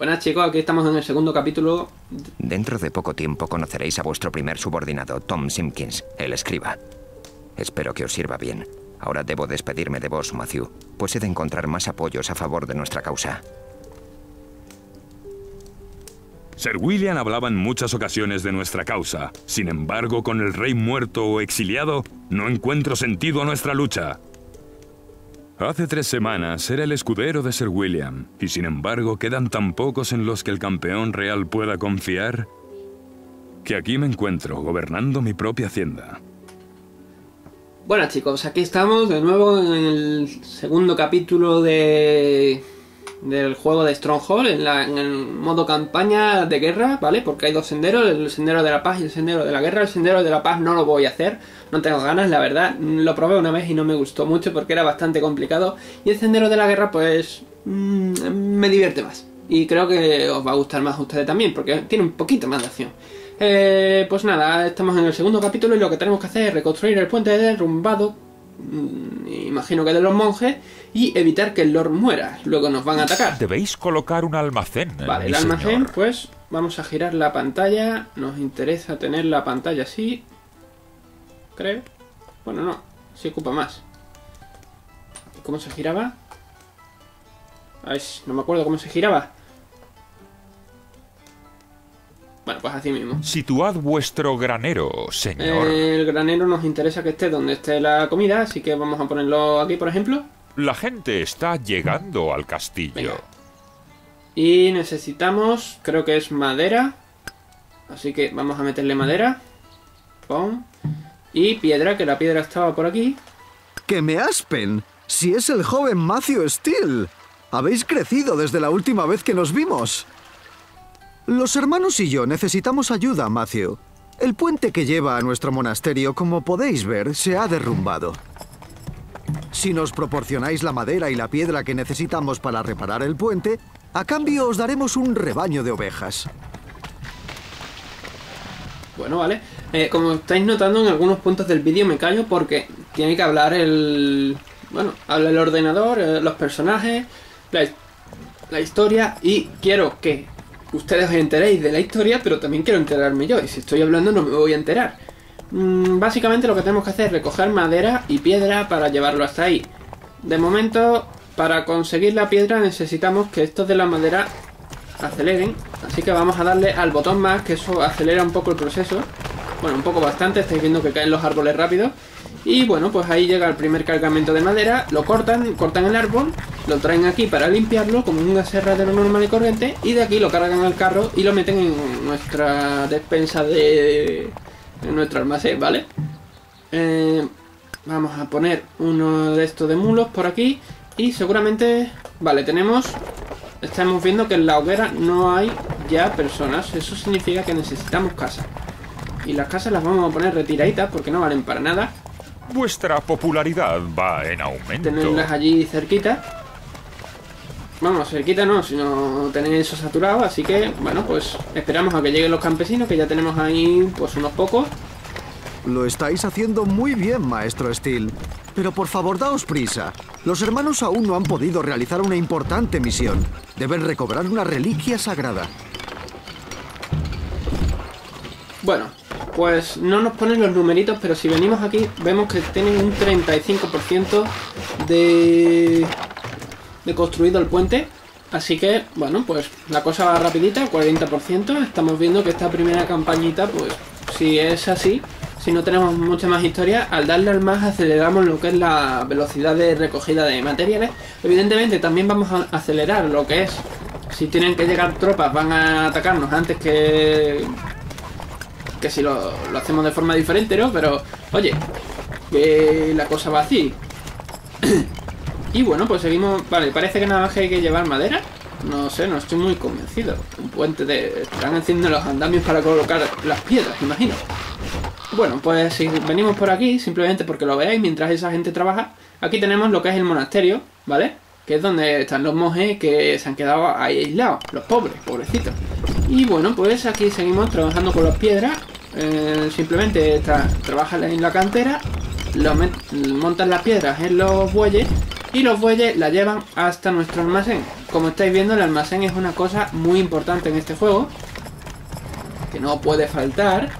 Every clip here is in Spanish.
Buenas chicos, aquí estamos en el segundo capítulo. Dentro de poco tiempo conoceréis a vuestro primer subordinado, Tom Simpkins, el escriba. Espero que os sirva bien. Ahora debo despedirme de vos, Matthew, pues he de encontrar más apoyos a favor de nuestra causa. Sir William hablaba en muchas ocasiones de nuestra causa. Sin embargo, con el rey muerto o exiliado, no encuentro sentido a nuestra lucha. Hace tres semanas era el escudero de Sir William, y sin embargo quedan tan pocos en los que el campeón real pueda confiar, que aquí me encuentro gobernando mi propia hacienda. Bueno chicos, aquí estamos de nuevo en el segundo capítulo de del juego de Stronghold en, en, el modo campaña de guerra, ¿vale? Porque hay dos senderos, el sendero de la paz y el sendero de la guerra. El sendero de la paz no lo voy a hacer, no tengo ganas, la verdad. Lo probé una vez y no me gustó mucho porque era bastante complicado. Y el sendero de la guerra, pues, mmm, me divierte más. Y creo que os va a gustar más a ustedes también, porque tiene un poquito más de acción. Eh, pues nada, estamos en el segundo capítulo y lo que tenemos que hacer es reconstruir el puente derrumbado imagino que de los monjes, y evitar que el Lord muera. Luego nos van a atacar. Debéis colocar un almacén. Vale, el almacén, pues vamos a girar la pantalla. Nos interesa tener la pantalla así. Creo. Bueno, no, se ocupa más. ¿Cómo se giraba? Ay, no me acuerdo cómo se giraba. Bueno, pues así mismo. Situad vuestro granero, señor. El granero nos interesa que esté donde esté la comida, así que vamos a ponerlo aquí, por ejemplo. La gente está llegando al castillo. Venga. Y necesitamos, creo que es madera. Así que vamos a meterle madera. Pum. Y piedra, que la piedra estaba por aquí. ¡Que me aspen! Si es el joven Matthew Steele. Habéis crecido desde la última vez que nos vimos. Los hermanos y yo necesitamos ayuda, Matthew. El puente que lleva a nuestro monasterio, como podéis ver, se ha derrumbado. Si nos proporcionáis la madera y la piedra que necesitamos para reparar el puente, a cambio os daremos un rebaño de ovejas. Bueno, vale. Eh, como estáis notando, en algunos puntos del vídeo me callo porque tiene que hablar el... Bueno, habla el ordenador, eh, los personajes, la, la historia y quiero que ustedes os enteréis de la historia, pero también quiero enterarme yo. Y si estoy hablando no me voy a enterar. Mm, básicamente lo que tenemos que hacer es recoger madera y piedra para llevarlo hasta ahí. De momento, para conseguir la piedra necesitamos que estos de la madera aceleren. Así que vamos a darle al botón más, que eso acelera un poco el proceso. Bueno, un poco bastante, estáis viendo que caen los árboles rápido. Y bueno, pues ahí llega el primer cargamento de madera, lo cortan, cortan el árbol, lo traen aquí para limpiarlo como un aserradero normal y corriente y de aquí lo cargan al carro y lo meten en nuestra despensa de... en nuestro almacén, ¿vale? Eh, vamos a poner uno de estos de mulos por aquí y seguramente... Vale, tenemos... Estamos viendo que en la hoguera no hay ya personas, eso significa que necesitamos casa. Y las casas las vamos a poner retiraditas porque no valen para nada. Vuestra popularidad va en aumento. Tenerlas allí cerquita. Vamos, cerquita no, sino tener eso saturado, así que, bueno, pues esperamos a que lleguen los campesinos, que ya tenemos ahí, pues, unos pocos. Lo estáis haciendo muy bien, maestro Steele. Pero por favor, daos prisa. Los hermanos aún no han podido realizar una importante misión. Deben recobrar una reliquia sagrada. Bueno, pues no nos ponen los numeritos, pero si venimos aquí vemos que tienen un 35% de, de construido el puente. Así que, bueno, pues la cosa va rapidita, 40%. Estamos viendo que esta primera campañita, pues si es así, si no tenemos mucha más historia, al darle al más aceleramos lo que es la velocidad de recogida de materiales. Evidentemente también vamos a acelerar lo que es, si tienen que llegar tropas van a atacarnos antes que que si lo, lo, hacemos de forma diferente, ¿no? Pero, oye, que la cosa va así. Y bueno, pues seguimos... Vale, parece que nada más que hay que llevar madera. No sé, no estoy muy convencido. Un puente de... Están haciendo los andamios para colocar las piedras, imagino. Bueno, pues si venimos por aquí, simplemente porque lo veáis mientras esa gente trabaja, aquí tenemos lo que es el monasterio, ¿vale? Que es donde están los monjes que se han quedado ahí aislados, los pobres, pobrecitos. Y bueno, pues aquí seguimos trabajando con las piedras. Eh, simplemente tra trabajan en la cantera, lo montan las piedras en los bueyes y los bueyes la llevan hasta nuestro almacén. como estáis viendo, el almacén es una cosa muy importante en este juego. Que no puede faltar.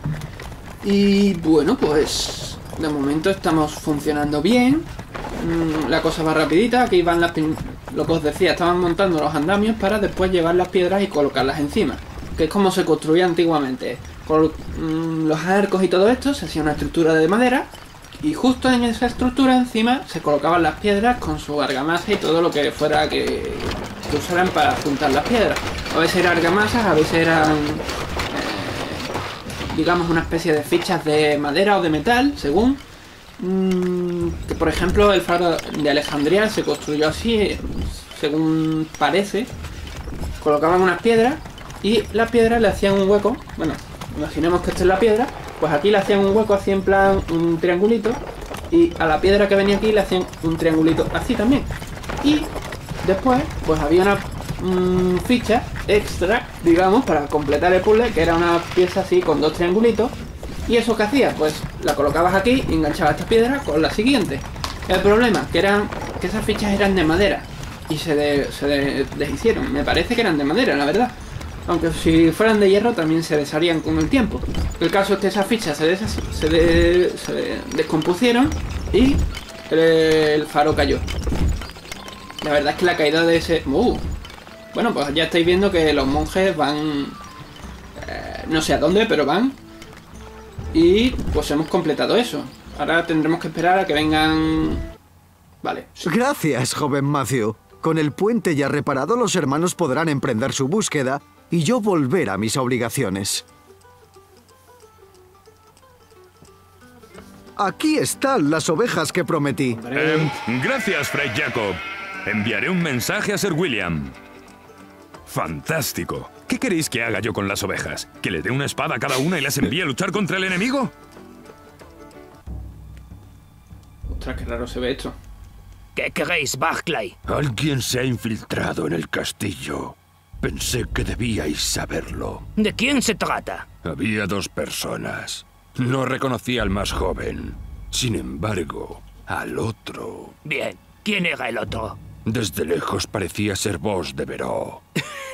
Y bueno, pues de momento estamos funcionando bien. Mm, La cosa va rapidita. Aquí van las... Lo que os decía, estaban montando los andamios para después llevar las piedras y colocarlas encima. Que es como se construía antiguamente. Con mm, los arcos y todo esto se hacía una estructura de madera. Y justo en esa estructura encima se colocaban las piedras con su argamasa y todo lo que fuera que, que usaran para juntar las piedras. A veces eran argamasas, a veces eran eh, digamos una especie de fichas de madera o de metal, según. Mm, que por ejemplo el faro de Alejandría se construyó así, según parece. Colocaban unas piedras y las piedras le hacían un hueco. Bueno, imaginemos que esta es la piedra, pues aquí le hacían un hueco así en plan un triangulito y a la piedra que venía aquí le hacían un triangulito así también. Y después, pues había una mm, ficha extra, digamos, para completar el puzzle, que era una pieza así con dos triangulitos. ¿Y eso qué hacía? Pues la colocabas aquí y enganchabas esta piedra con la siguiente. El problema, que eran que esas fichas eran de madera y se, se de- deshicieron. Me parece que eran de madera, la verdad. Aunque si fueran de hierro también se desharían con el tiempo. El caso es que esas fichas se, descompusieron y el, el faro cayó. La verdad es que la caída de ese... Uh, bueno, pues ya estáis viendo que los monjes van... eh, no sé a dónde, pero van. Y pues hemos completado eso. Ahora tendremos que esperar a que vengan... Vale. Gracias, joven Matthew. Con el puente ya reparado, los hermanos podrán emprender su búsqueda y yo volver a mis obligaciones. Aquí están las ovejas que prometí. Em, gracias, Fray Jacob. Enviaré un mensaje a Sir William. Fantástico. ¿Qué queréis que haga yo con las ovejas? ¿Que le dé una espada a cada una y las envíe a luchar contra el enemigo? Ostras, qué raro se ve esto. ¿Qué queréis, Barclay? Alguien se ha infiltrado en el castillo. Pensé que debíais saberlo. ¿De quién se trata? Había dos personas. No reconocí al más joven. Sin embargo, al otro. Bien, ¿quién era el otro? Desde lejos parecía ser vos de Veró.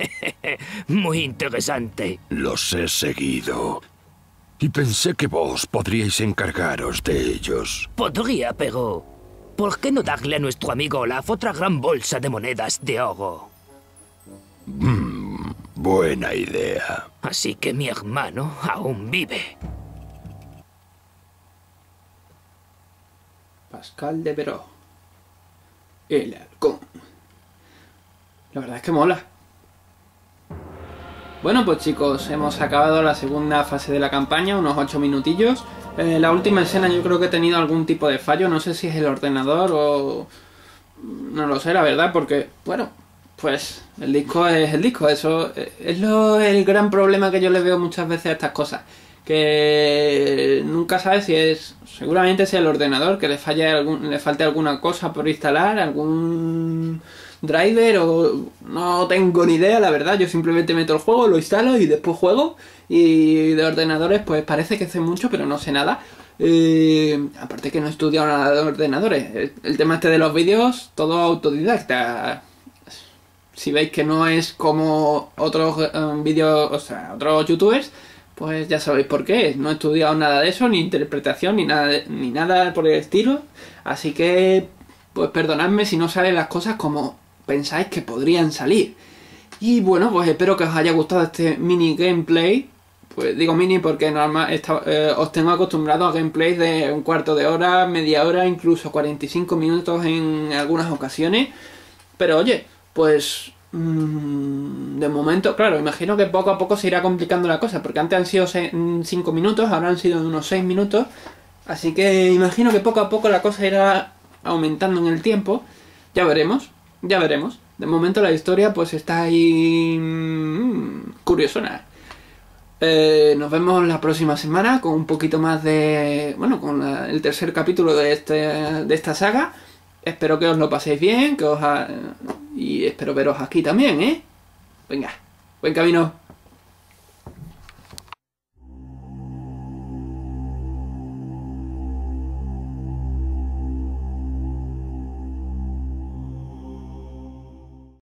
Muy interesante. Los he seguido. Y pensé que vos podríais encargaros de ellos. Podría, pero... ¿Por qué no darle a nuestro amigo Olaf otra gran bolsa de monedas de oro? Buena idea. Así que mi hermano aún vive. Pascal de Veró. El halcón. La verdad es que mola. Bueno, pues chicos, hemos acabado la segunda fase de la campaña, unos 8 minutillos. Eh, la última escena yo creo que he tenido algún tipo de fallo, no sé si es el ordenador o... No lo sé, la verdad, porque, bueno, pues el disco es el disco, eso es lo, el gran problema que yo le veo muchas veces a estas cosas. Que nunca sabes si es, seguramente sea el ordenador, que le, falle algún, le falte alguna cosa por instalar, algún driver o no tengo ni idea, la verdad. Yo simplemente meto el juego, lo instalo y después juego. Y de ordenadores, pues parece que sé mucho, pero no sé nada. Eh, aparte que no he estudiado nada de ordenadores. El, el tema este de los vídeos, todo autodidacta. Si veis que no es como otros eh, vídeos, o sea, otros youtubers, pues ya sabéis por qué. No he estudiado nada de eso, ni interpretación, ni nada, ni nada por el estilo. Así que, pues perdonadme si no salen las cosas como pensáis que podrían salir. Y bueno, pues espero que os haya gustado este mini gameplay. Pues digo mini porque normal, eh, os tengo acostumbrado a gameplays de un cuarto de hora, media hora, incluso 45 minutos en algunas ocasiones. Pero oye, pues mm, de momento, claro, imagino que poco a poco se irá complicando la cosa, porque antes han sido 5 minutos, ahora han sido unos 6 minutos. Así que imagino que poco a poco la cosa irá aumentando en el tiempo. Ya veremos, ya veremos. De momento la historia pues está ahí mm, curiosona. Eh, nos vemos la próxima semana con un poquito más de. Bueno, con la- el tercer capítulo de, este, de esta saga. Espero que os lo paséis bien, que os ha- y espero veros aquí también, ¿eh? Venga, buen camino.